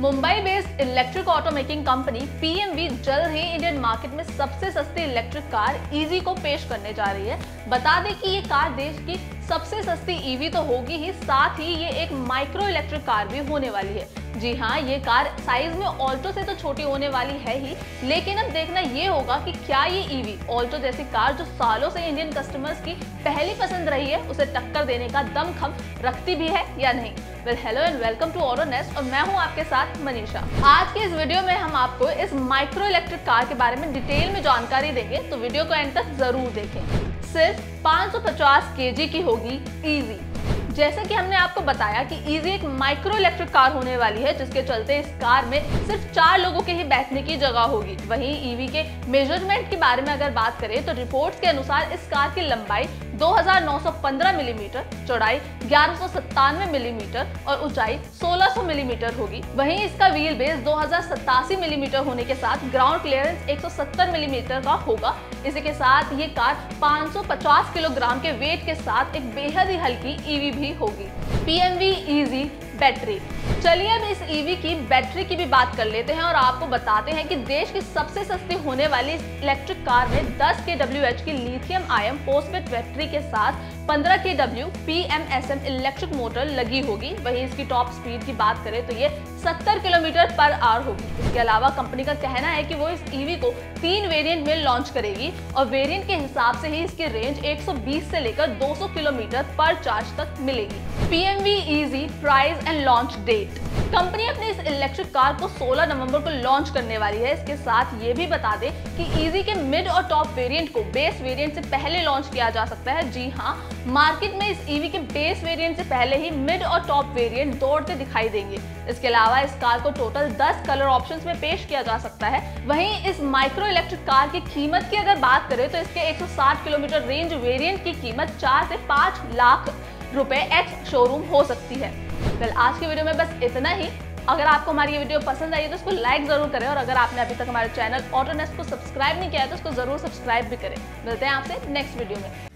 Mumbai based electric auto making company PMV जल्द ही Indian market में सबसे सस्ती इलेक्ट्रिक कार इजी को पेश करने जा रही है। बता दें कि ये कार देश की सबसे सस्ती ईवी तो होगी ही, साथ ही ये एक माइक्रो इलेक्ट्रिक कार भी होने वाली है। जी हाँ ये कार साइज़ में ऑल्टो से तो छोटी होने वाली है ही, लेकिन अब देखना ये होगा कि क्या ये ईवी ऑल्टो जैसी कार जो सालों से इंडियन कस्टमर्स की पहली पसंद रही है, उसे टक्कर देने का दम खम रखती भी है या नहीं? Well hello and welcome to Auro Nest और मैं हूँ आपके साथ मनीषा। आज के इस वीडियो में हम आपको इस माइक्रो इलेक्ट्रिक कार के बारे में डिटेल में जानकारी देंगे तो वीडियो को एंड तक ज़रूर देखें। सिर्फ़ 550 केजी की होगी इजी जैसे कि हमने आपको बताया कि इजी एक माइक्रो इलेक्ट्रिक कार होने वाली है, जिसके चलते इस कार में सिर्फ़ चार लोगों के ही बैठने की जगह होगी। वहीं ईवी के मेज़रमेंट के बारे में अगर बात करें तो रिपोर्ट्स के अनुसार इस कार की लंबाई 2915 मिलीमीटर, चौड़ाई ग्यारह मिलीमीटर और ऊंचाई 1600 मिलीमीटर होगी। वहीं इसका व्हील बेस दो हज़ार सतासी मिलीमीटर होने के साथ ग्राउंड क्लियरेंस 170 मिलीमीटर का होगा। इसी के साथ ये कार 550 किलोग्राम के वेट के साथ एक बेहद ही हल्की ईवी भी होगी। PMV easy battery. चलिए अब इस ईवी की बैटरी की भी बात कर लेते हैं और आपको बताते हैं कि देश की सबसे सस्ती होने वाली इलेक्ट्रिक कार में 10 के डब्ल्यू एच की लिथियम आयन पोस्टपेड बैटरी के साथ 15 K W P M S M electric motor लगी होगी। वहीं इसकी टॉप स्पीड की बात करें तो ये 70 किलोमीटर पर आवर होगी। इसके अलावा कंपनी का कहना है कि वो इस ईवी को तीन वेरिएंट में लॉन्च करेगी और वेरिएंट के हिसाब से ही इसकी रेंज 120 से लेकर 200 किलोमीटर पर चार्ज तक मिलेगी। PMV price and launch date company अपनी इस इलेक्ट्रिक कार को 16 नवंबर को लॉन्च करने वाली है। इसके साथ ये भी बता दें कि इजी के मिड और टॉप वेरिएंट को बेस वेरिएंट से पहले लॉन्च किया जा सकता है। जी हाँ मार्केट में इस ईवी के बेस वेरिएंट से पहले ही मिड और टॉप वेरिएंट दौड़ते दिखाई देंगे। इसके अलावा इस कार को टोटल 10 कलर ऑप्शंस में पेश किया जा सकता है। वहीं इस माइक्रो इलेक्ट्रिक कार की कीमत की अगर बात करें तो इसके 160 किलोमीटर रेंज वेरिएंट की कीमत 4 से 5 लाख रुपए एक्स शोरूम हो सकती है। वेल आज की वीडियो में बस इतना ही। अगर आपको हमारी ये वीडियो पसंद आई है तो उसको लाइक ज़रूर करें और अगर आपने अभी तक हमारे चैनल ऑटोनेस को सब्सक्राइब नहीं किया है तो उसको ज़रूर सब्सक्राइब भी करें। मिलते हैं आपसे नेक्स्ट वीडियो में।